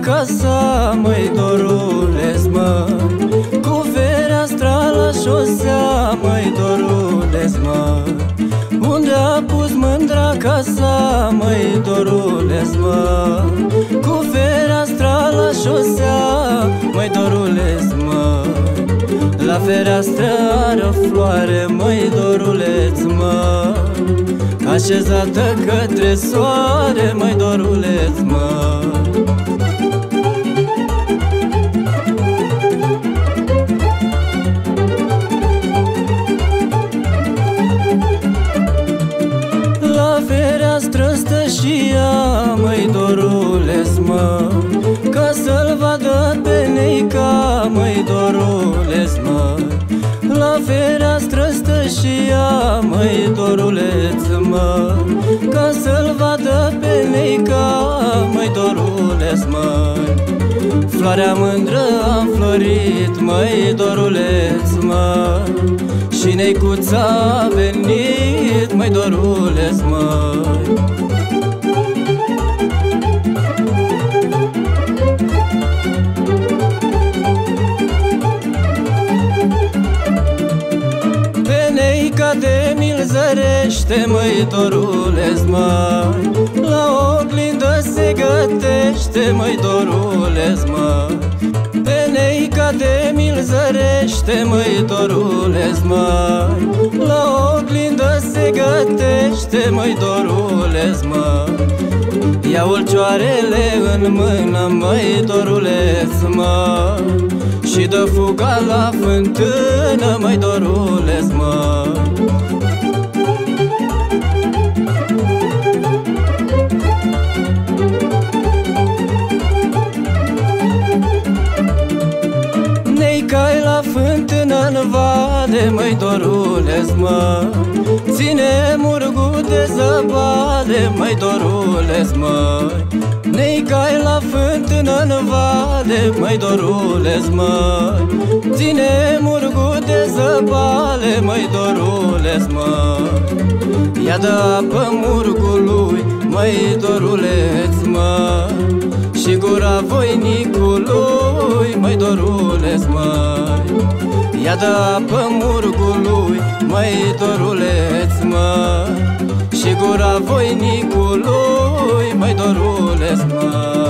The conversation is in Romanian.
casa, măi dorules, mă. Cu fereastra la șosea, măi dorules, mă. Unde a pus mândra casa, măi dorules, mă? Cu fereastra la șosea, măi dorules, mă. La fereastră are o floare, măi doruleț, mă Așezată către soare, măi doruleț, mă. La fereastră stă și ea, măi doruleț, mă. Ca să-l vadă pe neica, măi doruleț, mă. La fereastră stă și ea, măi doruleț, mă Ca să-l vadă pe neica, măi doruleț, mă Floarea mândră a florit, măi doruleț, mă Și neicuța a venit, măi doruleț, măi de mil zărește, măi doruleț, măi. La oglindă se gătește, măi doruleț, măi. Peneica de mil zărește, măi doruleț, măi. La oglindă se gătește, măi doruleț, măi. Ia ulcioarele în mână, măi doruleț, măi Și dă fuga la fântână, măi doruleț, măi Nei-cai la fântână în vale, măi doruleț, mă. Ține murgu de zăbale, măi doruleț, mă Nei-cai la fântână în vale, măi doruleț, mă. Ține murgu de zăbale, măi doruleț, mă. Ia dă apă murgului, măi doruleț, mă. Și gura voinicului, Ia dă apă murgului, măi doruleț, mă. Și gura voinicului, măi doruleț, măi